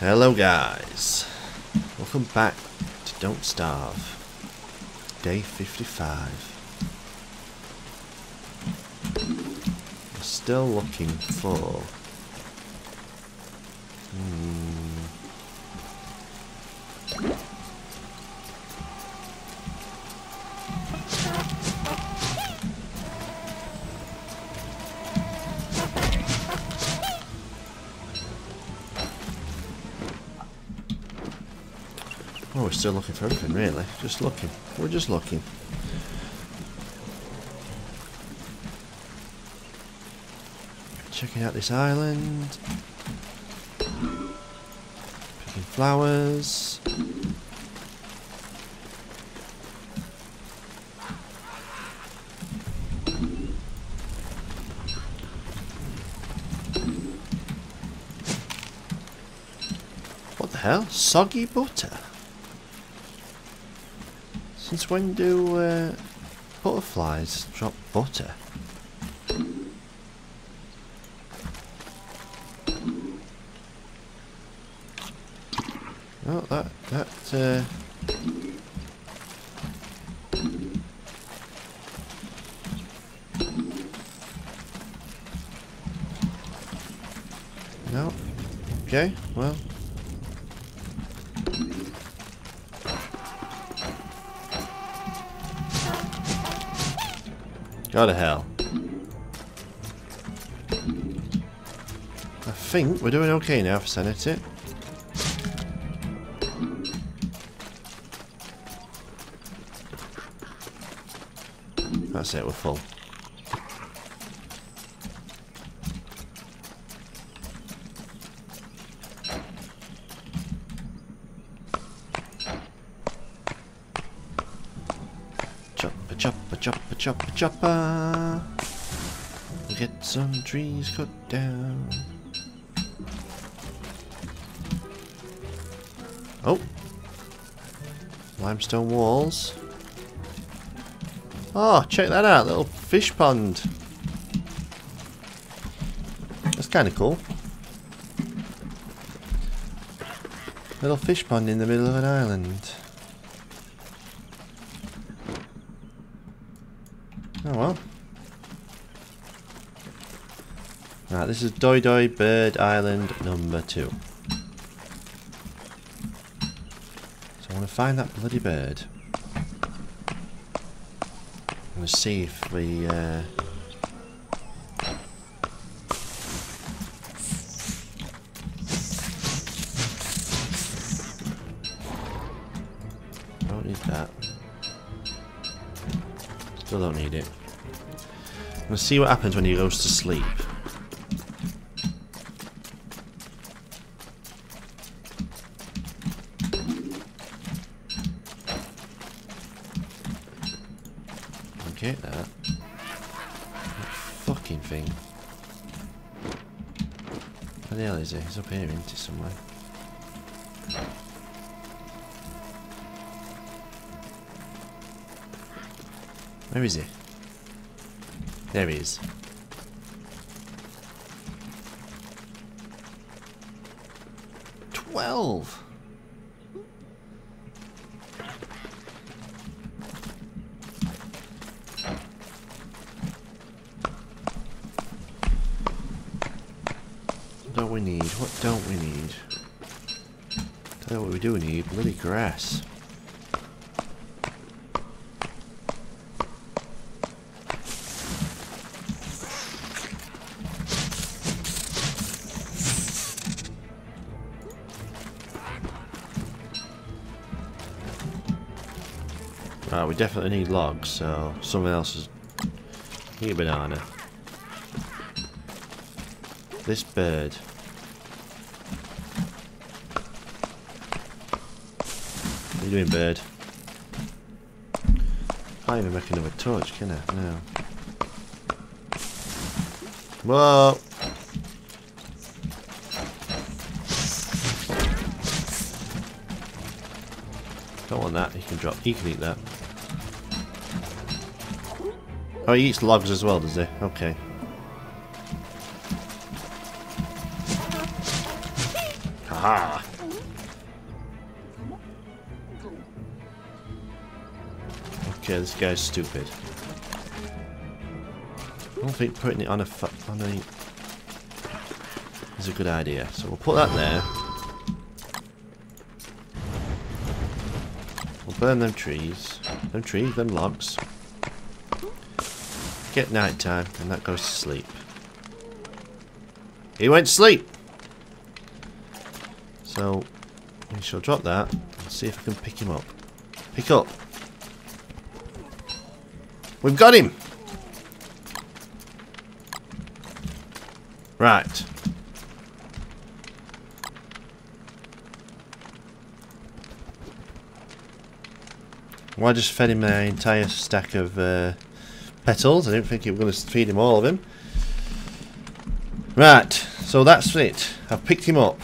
Hello guys. Welcome back to Don't Starve. Day 55. We're still looking for... Hmm. Oh, we're still looking for everything, really. Just looking. We're just looking. Checking out this island. Picking flowers. What the hell? Soggy butter? Since when do uh, butterflies drop butter? Oh, that that. Uh, no. Okay. Well. Go to hell. I think we're doing okay now for sanity. That's it, we're full. Chopper, chopper, chopper, chopper. Get some trees cut down. Oh. Limestone walls. Oh, check that out. Little fish pond. That's kind of cool. Little fish pond in the middle of an island. Oh well. Right, this is Doydoy Bird Island number two. So I want to find that bloody bird. I'm going to see if we... Uh, don't need that. Still don't need it. Let's see what happens when he goes to sleep. Okay, that. that fucking thing. Where the hell is he? He's up here, isn't he, somewhere? Where is he? There he is. Twelve! What Don't we need? What don't we need? Tell you what we do need, bloody grass. Right, we definitely need logs, so someone else is... A banana. This bird. What are you doing, bird? Can't even make another torch, can I? No. Whoa! Don't want that. He can drop. He can eat that. Oh, he eats logs as well, does he? Okay. ha! Okay, this guy's stupid. I don't think putting it on a on a is a good idea. So we'll put that there. We'll burn them trees. Them trees, them logs. Get night time, and that goes to sleep. He went to sleep! So, we shall drop that and see if I can pick him up. Pick up! We've got him! Right. Well, I just fed him my entire stack of uh, petals. I didn't think you were going to feed him all of them. Right, so that's it. I've picked him up.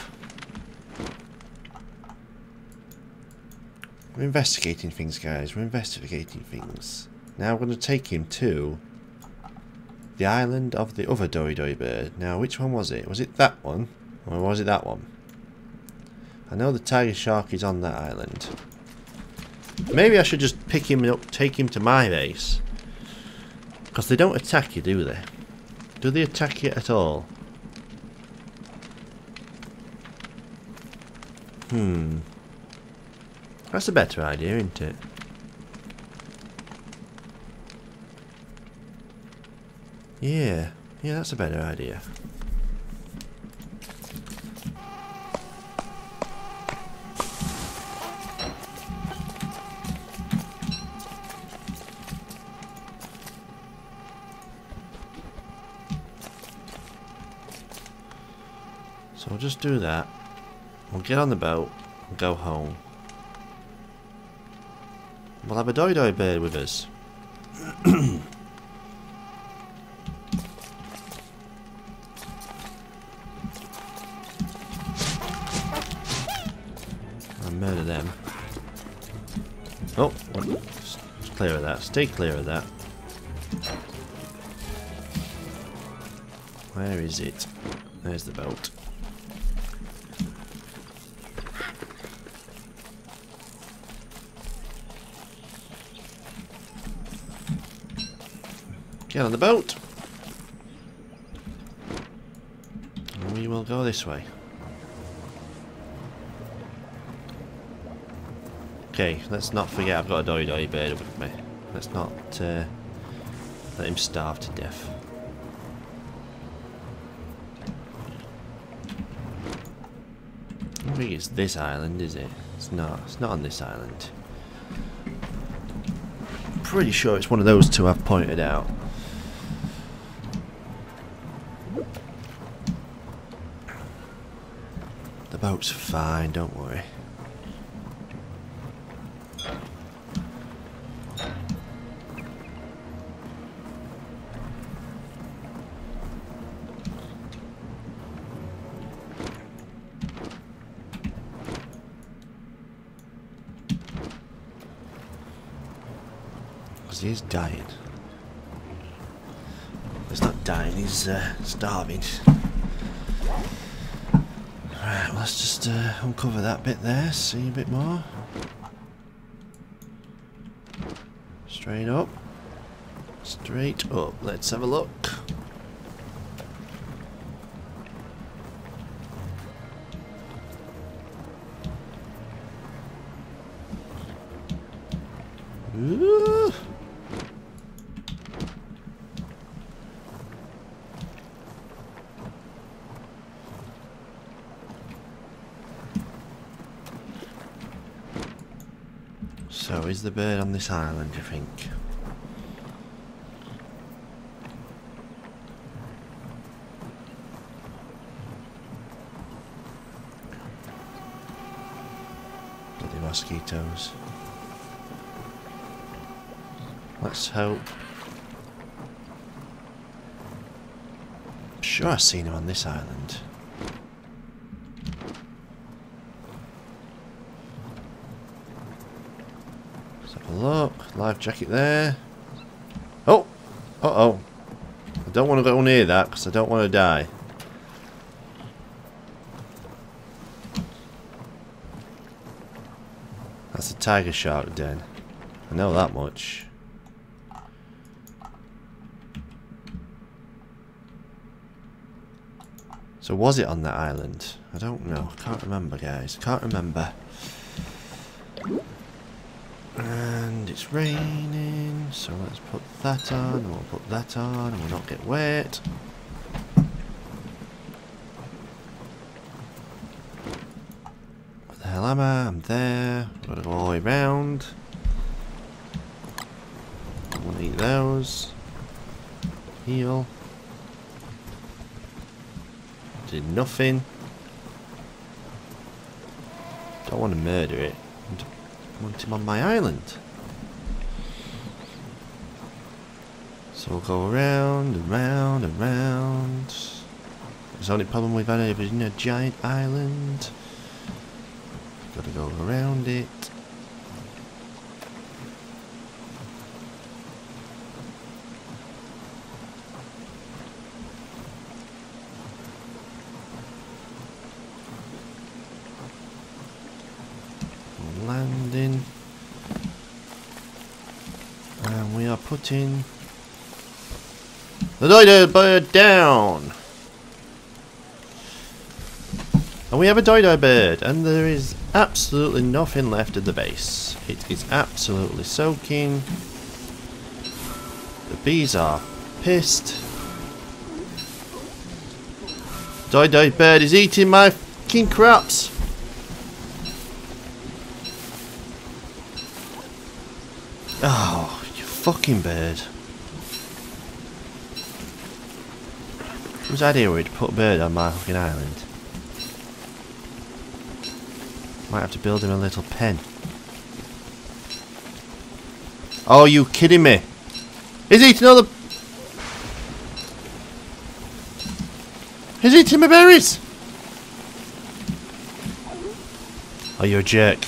We're investigating things, guys. We're investigating things. Now we're going to take him to the island of the other Dory bird. Now, which one was it? Was it that one? Or was it that one? I know the tiger shark is on that island. Maybe I should just pick him up, take him to my base. Because they don't attack you, do they? Do they attack you at all? Hmm. That's a better idea, isn't it? Yeah. Yeah, that's a better idea. Just do that. We'll get on the boat and go home. We'll have a dodo bird with us. I'll murder them. Oh, clear of that. Stay clear of that. Where is it? There's the boat. Get on the boat. We will go this way. Okay, let's not forget I've got a dory dory bird with me. Let's not uh, let him starve to death. I think it's this island, is it? It's not. It's not on this island. Pretty sure it's one of those two I've pointed out. Boat's fine, don't worry. He's dying. Dying, he's uh, starving. Right, well, let's just uh, uncover that bit there, see a bit more. Straight up. Straight up. Let's have a look. Ooh. So, is the bird on this island, do you think? Bloody mosquitoes. Let's hope. I'm sure I've seen him on this island. Look. Life jacket there. Oh! Uh-oh. I don't want to go near that because I don't want to die. That's a tiger shark den. I know that much. So was it on that island? I don't know. Can't remember, guys. Can't remember. And it's raining, so let's put that on, and we'll put that on, and we'll not get wet. Where the hell am I? I'm there. Gotta go all the way round. I want to eat those. Heal. Did nothing. Don't want to murder it. Want him on my island. So we'll go around and round and round. It's the only problem we've had over in a giant island. Gotta go around it. Are putting the Dodo bird down. And we have a Dodo bird, and there is absolutely nothing left at the base. It is absolutely soaking. The bees are pissed. Dodo bird is eating my fucking crops. Oh, fucking bird. Whose idea would put a bird on my fucking island? Might have to build him a little pen. Oh, you kidding me? He's eating all the... He's eating my berries! Oh, you're a jerk.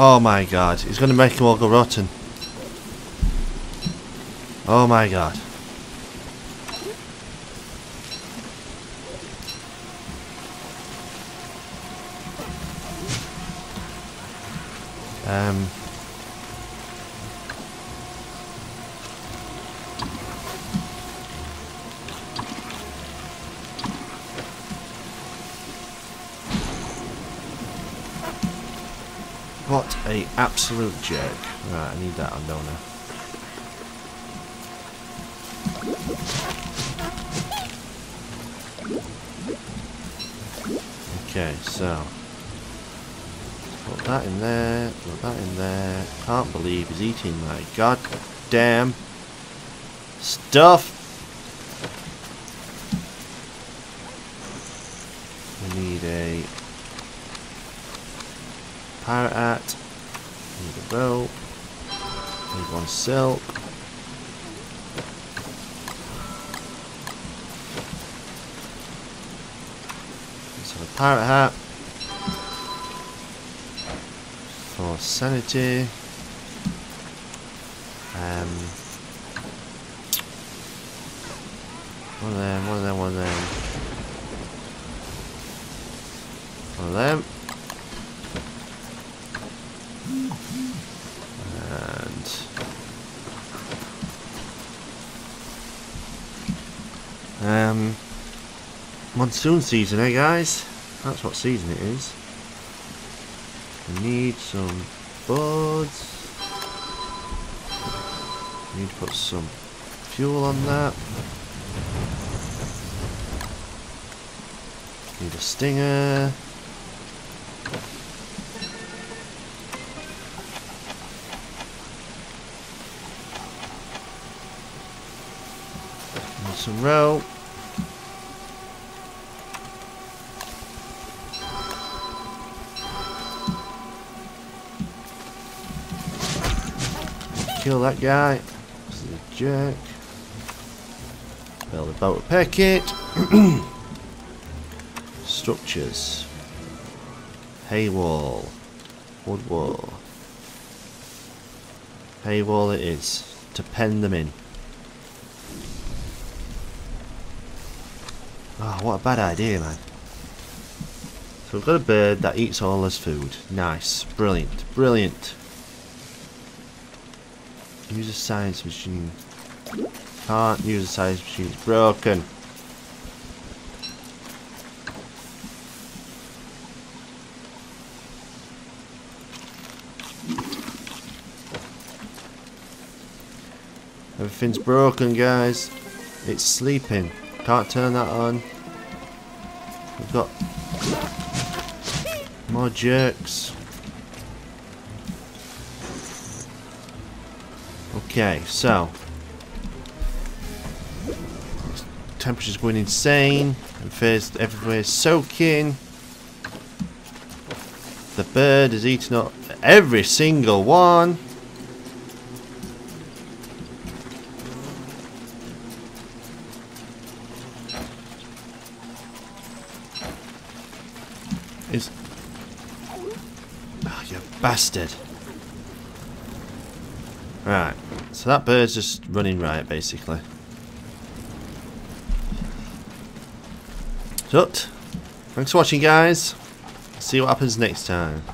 Oh my god, he's gonna make them all go rotten. Oh my god. Um. What a absolute jerk. Right, I need that on, don't Okay, so put that in there, put that in there. Can't believe he's eating my goddamn stuff. We need a pirate hat. Need a rope. Need one silk. Let's have a pirate hat. For sanity. Um, one of them, one of them, one of them. One of them. And um, monsoon season, eh, guys? That's what season it is. We need some boards. We need to put some fuel on that. Need a stinger. Some rope. Kill that guy. This is a jerk. Build a boat packet. Structures. Hay wall. Wood wall. Hay wall it is. To pen them in. Oh, what a bad idea, man. So we've got a bird that eats all his food. Nice. Brilliant. Brilliant. Use a science machine. Can't use a science machine. It's broken. Everything's broken, guys. It's sleeping. Can't turn that on. We've got more jerks. Okay, so temperature's going insane. And fears everywhere's soaking. The bird is eating up every single one. Is oh, you bastard. Right, so that bird's just running right, basically. So, thanks for watching, guys. See what happens next time.